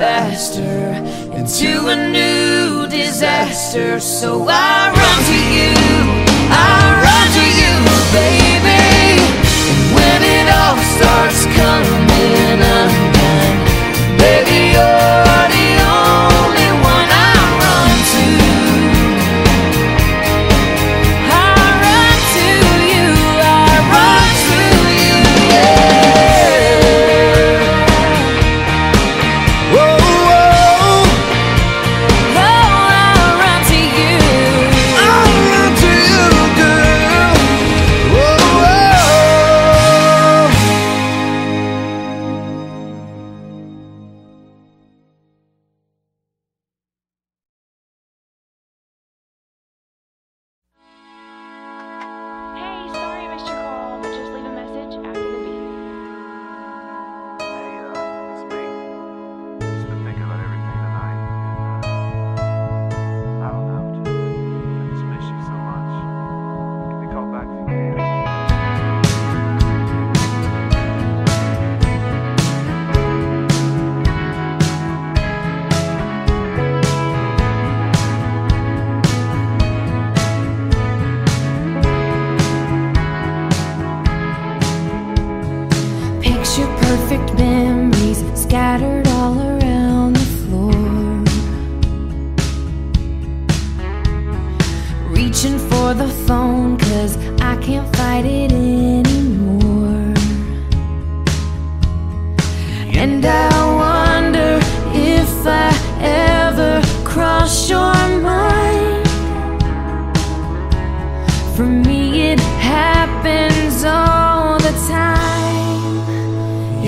faster into a new disaster. So I run to you, I run to you, baby.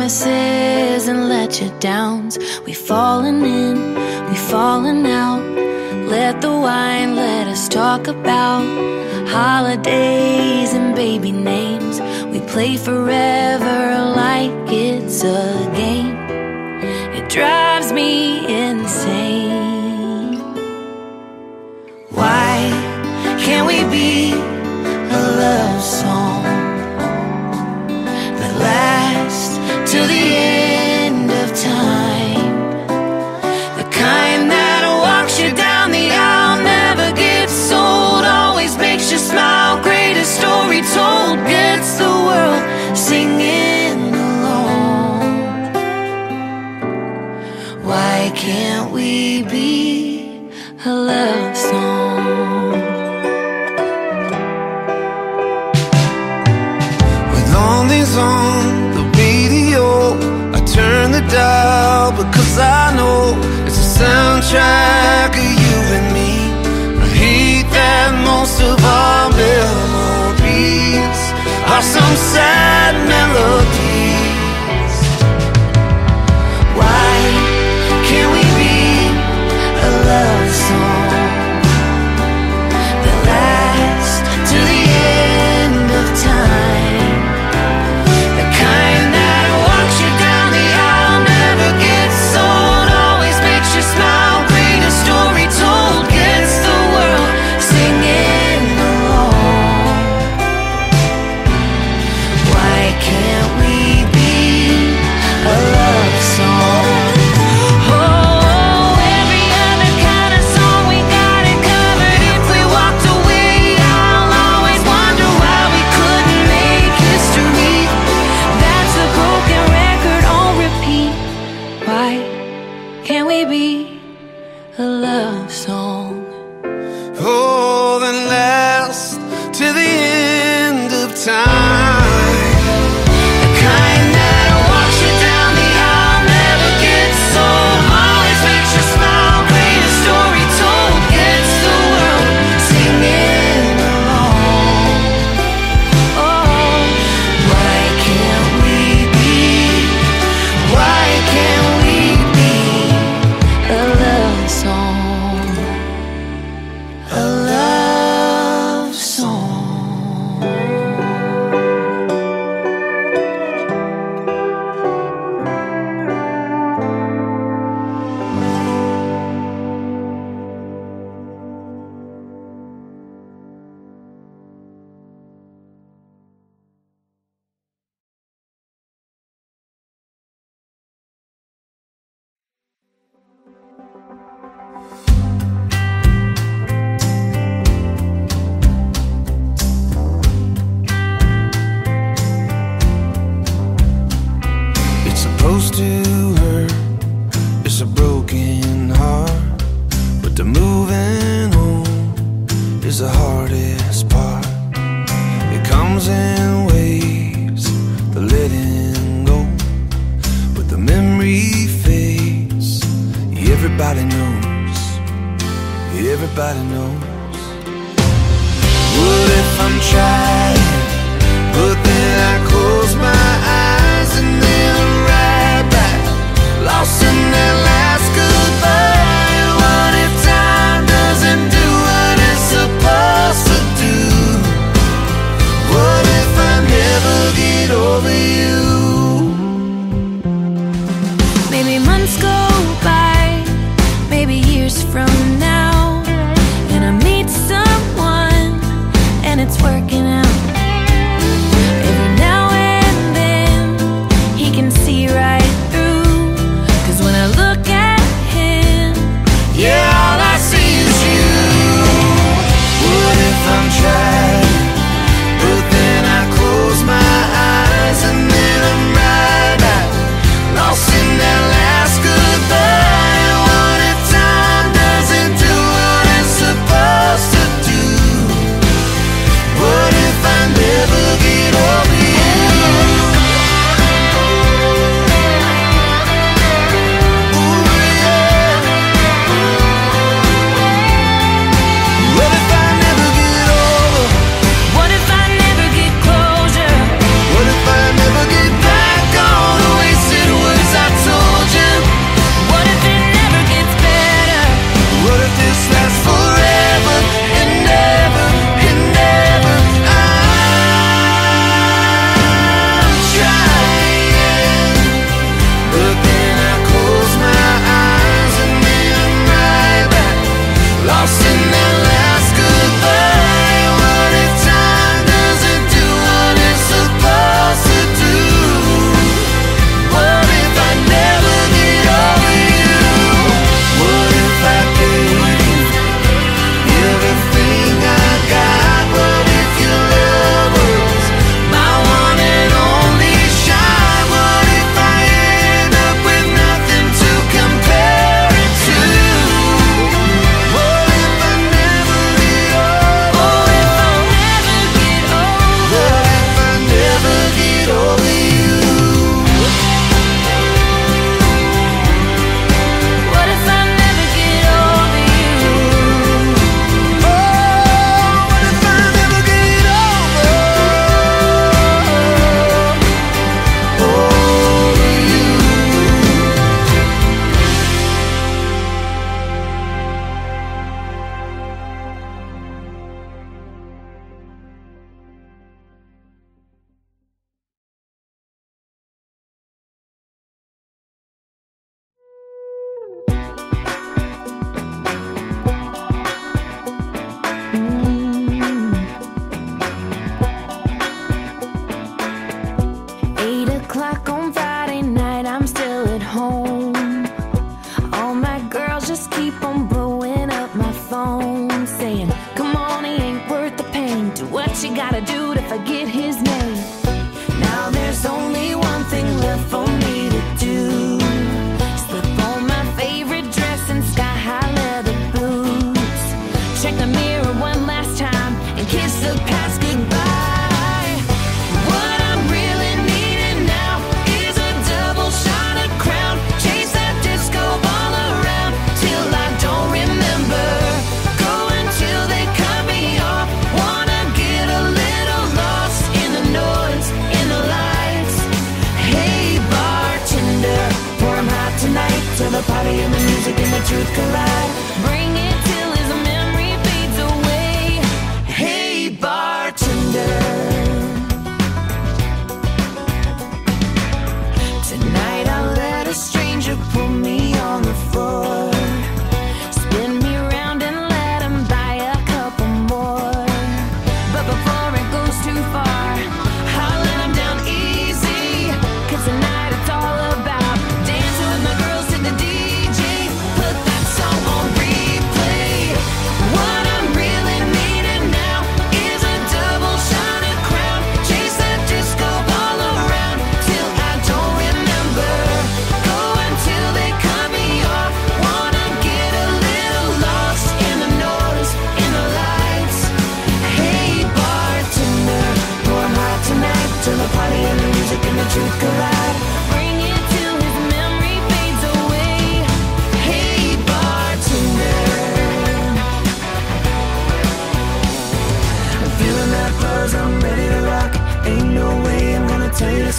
promises and let you downs. We've fallen in, we've fallen out. Let the wine let us talk about holidays and baby names. We play forever like it's a game. It drives me insane. Why can't we be a love song? always on the radio. I turn the dial because I know it's a soundtrack of you and me. I hate that most of our memories are some sad memories.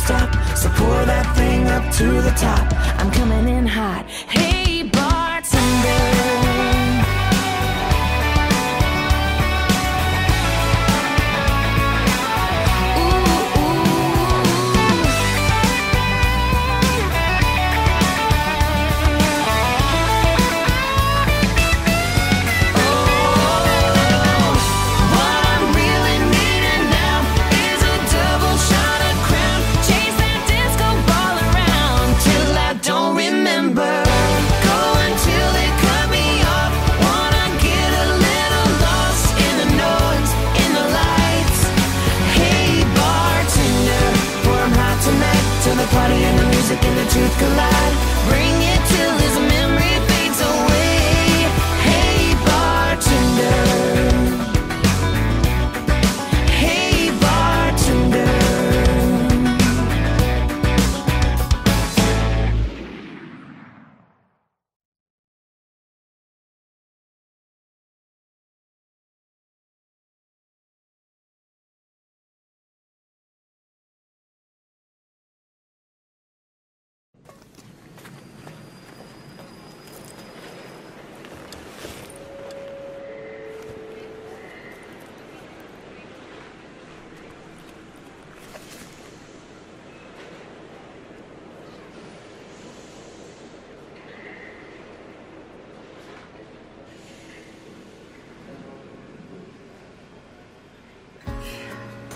stop. So pour that thing up to the top. I'm coming in hot. Hey, collide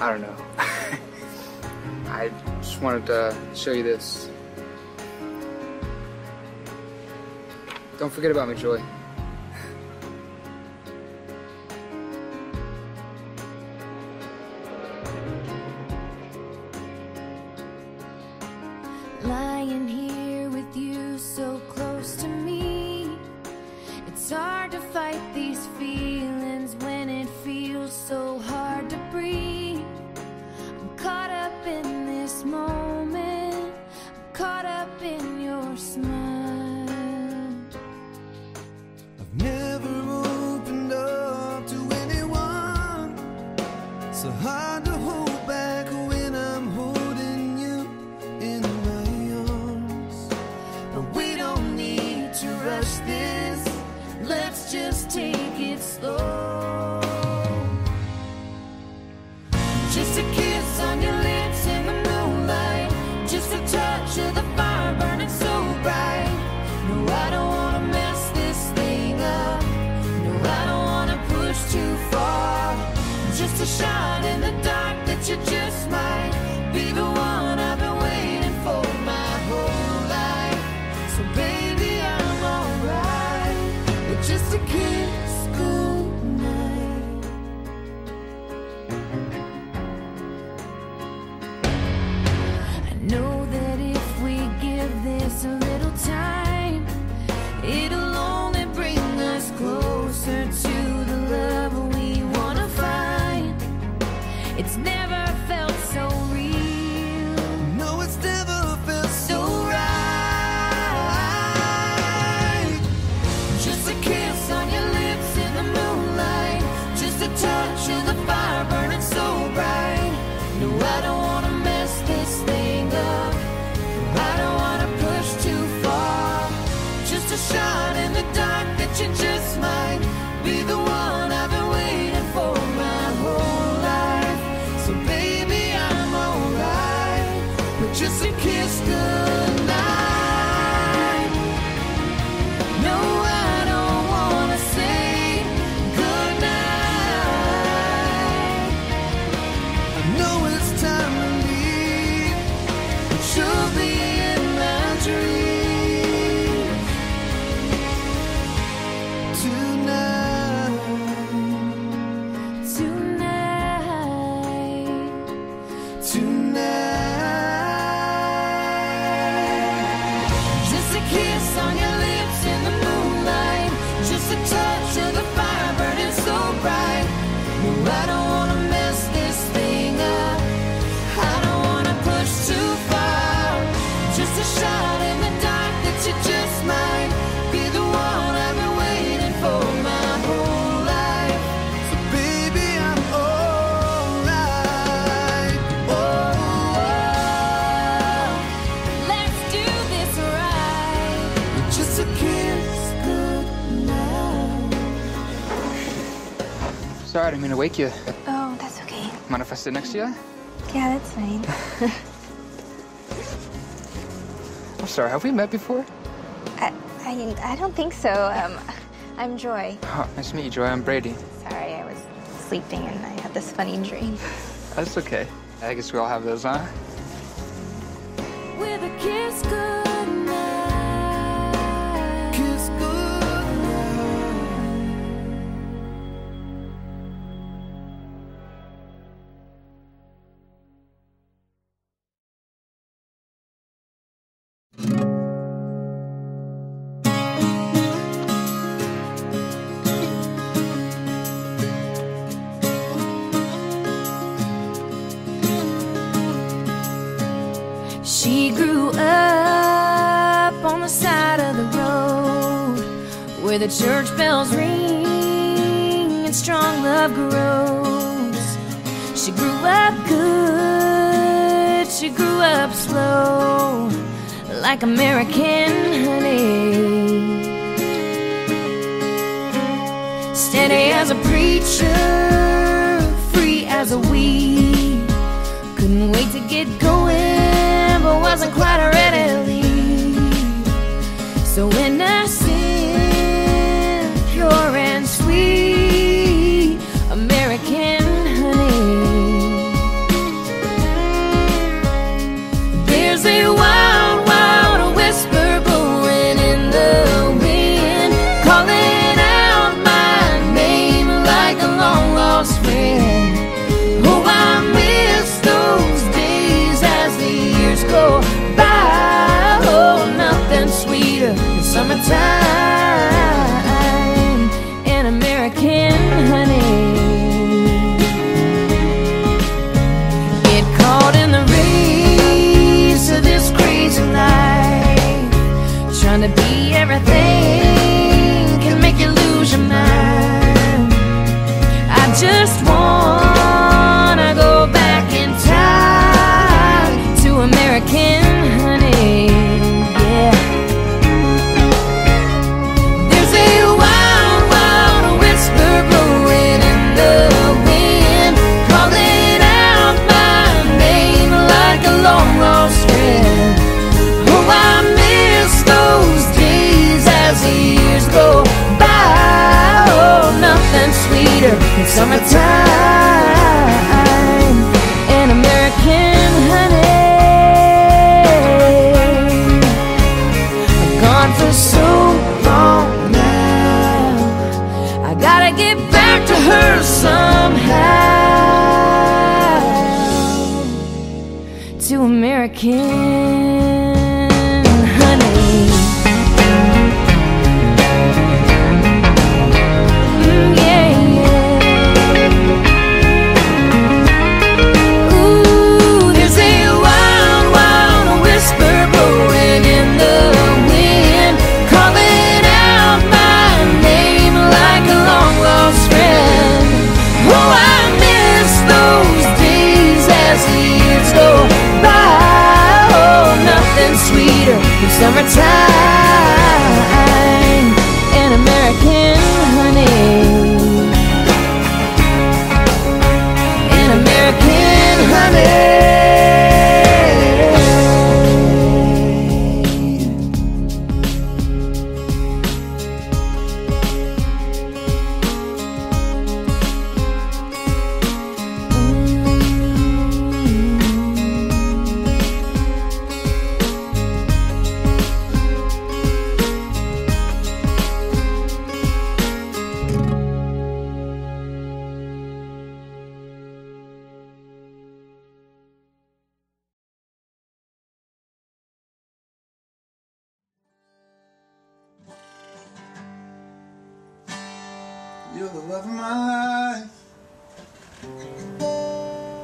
I don't know. I just wanted to show you this. Don't forget about me, Joy. to wake you. Oh, that's okay. Mind if I sit next to you? Yeah, that's fine. I'm sorry, have we met before? I, I, I don't think so. Um, I'm Joy. Oh, nice to meet you, Joy. I'm Brady. Sorry, I was sleeping and I had this funny dream. That's okay. I guess we all have those, huh? With a kiss good. where the church bells ring and strong love grows. She grew up good, she grew up slow, like American honey. Steady as a preacher, free as a weed. Couldn't wait to get going, but wasn't quite ready. So summertime. my life.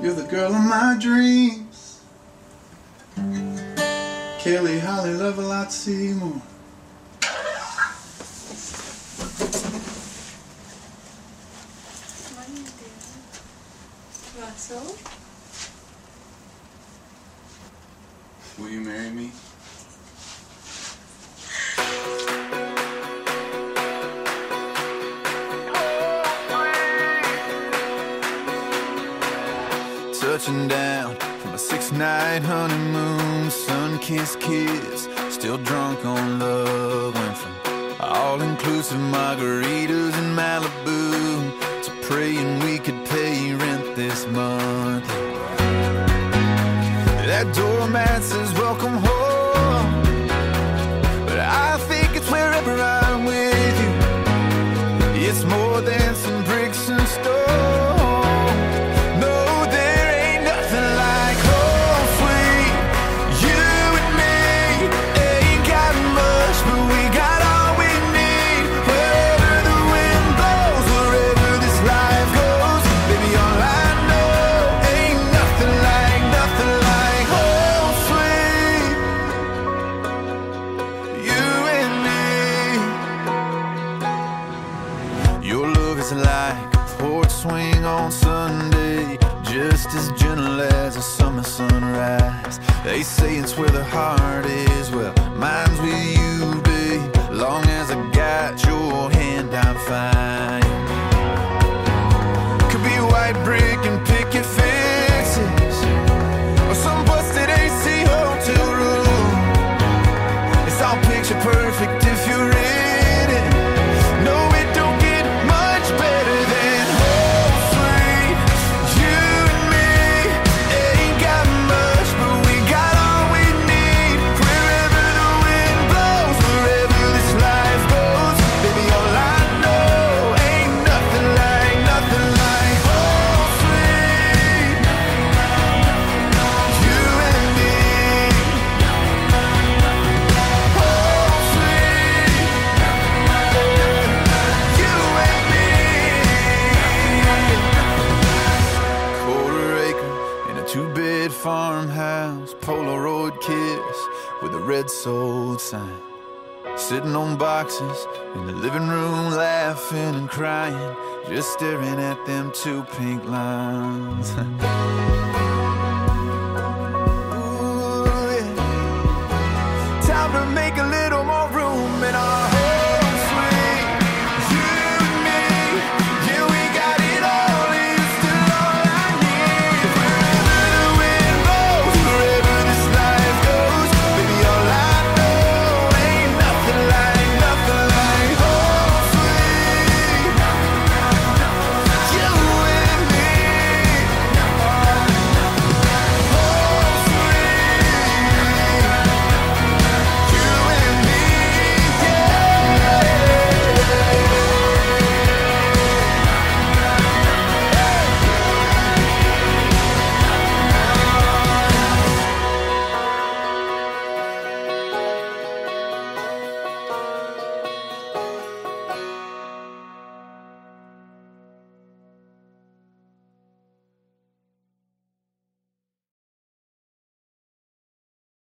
You're the girl of my dreams. Kelly, Holly, love a lot, Seymour. Russell? Will you marry me? kiss kids, still drunk on love. Went from all inclusive margaritas in Malibu